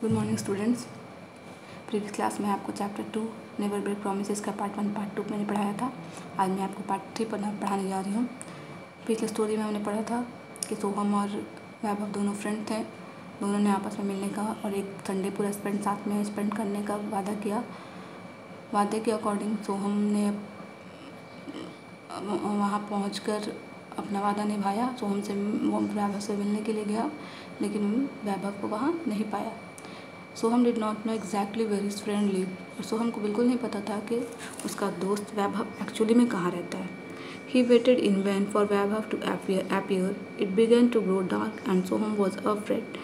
Good morning students previous class में आपको chapter two never break promise का part one part two मैंने पढ़ाया था। आज मैं आपको पार्ट थ्री पढ़ा पढ़ाने जा रही हूँ। पिछले स्टोरी में हमने पढ़ा था कि सोहम और वैभव दोनों फ्रेंड थे। दोनों ने आपस में मिलने का और एक संडे पूरा स्पेंड साथ में स्पेंड करने का वादा किया। वादे के अकॉर्डिंग सोहम ने वहाँ पहुँच कर अपना वादा निभाया। सोहम से, वैभव से मिलने के लिए गया, लेकिन वैभव को वहाँ नहीं पाया। Soham did not know exactly where is friend live और सोहम को बिल्कुल नहीं पता था कि उसका दोस्त वैभव एक्चुअली में कहाँ रहता है. He waited in vain for Vaibhav to appear it began to grow dark and Soham was afraid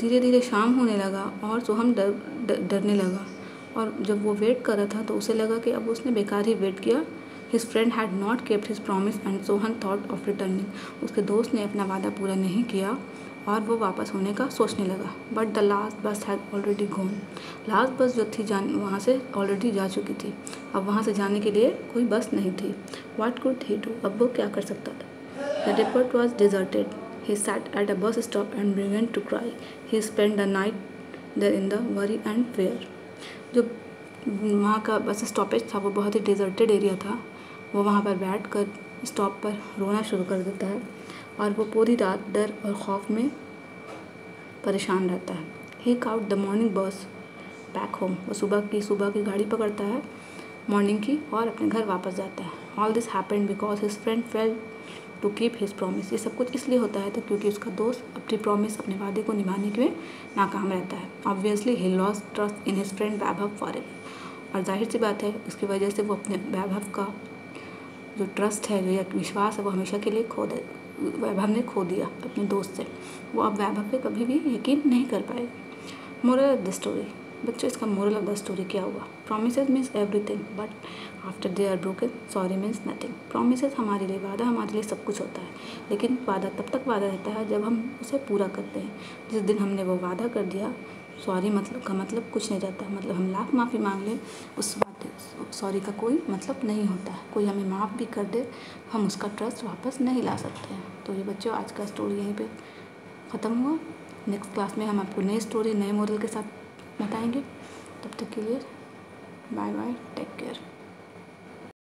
धीरे धीरे शाम होने लगा और सोहम डर डरने लगा. और जब वो वेट कर रहा था तो उसे लगा कि अब उसने बेकार ही वेट किया. His friend had not kept his promise and Sohan thought of returning उसके दोस्त ने अपना वादा पूरा नहीं किया. और वो वापस होने का सोचने लगा। But the last bus had already gone last bus जो थी जान, वहाँ से ऑलरेडी जा चुकी थी। अब वहाँ से जाने के लिए कोई बस नहीं थी। वाट कुड ही डू अब वो क्या कर सकता था? The depot was deserted he sat at a bus stop and began to cry he spend the night there in the worry and fear जो वहाँ का बस स्टॉपेज था, वो बहुत ही डिजर्टेड एरिया था। वो वहाँ पर बैठ कर स्टॉप पर रोना शुरू कर देता है। और वो पूरी रात डर और खौफ में परेशान रहता है। He caught the morning bus back home वो सुबह की सुबह की गाड़ी पकड़ता है मॉर्निंग की, और अपने घर वापस जाता है। All this happened because his friend fail to keep his promise ये सब कुछ इसलिए होता है तो क्योंकि उसका दोस्त अपनी प्रॉमिस अपने वादे को निभाने के लिए नाकाम रहता है। Obviously he lost trust in his friend Vaibhav for और ज़ाहिर सी बात है, उसकी वजह से वो अपने वैभव का जो ट्रस्ट है, जो विश्वास है, वो हमेशा के लिए खो दे, वैभव ने खो दिया अपने दोस्त से। वो अब वैभव पे कभी भी यकीन नहीं कर पाएगा। मोरल ऑफ़ द स्टोरी बच्चों, इसका मोरल ऑफ़ द स्टोरी क्या हुआ? Promise means everything but after they are broken sorry means nothing promise हमारे लिए वादा, हमारे लिए सब कुछ होता है। लेकिन वादा तब तक वादा रहता है जब हम उसे पूरा करते हैं। जिस दिन हमने वो वादा कर दिया सॉरी मतलब का मतलब कुछ नहीं रहता। मतलब हम लाख माफ़ी मांग लें, उस सॉरी का कोई मतलब नहीं होता है। कोई हमें माफ़ भी कर दे, हम उसका ट्रस्ट वापस नहीं ला सकते हैं। तो ये बच्चों, आज का स्टोरी यहीं पे ख़त्म हुआ। नेक्स्ट क्लास में हम आपको नई स्टोरी नए मॉडल के साथ बताएँगे। तब तक के लिए बाय बाय टेक केयर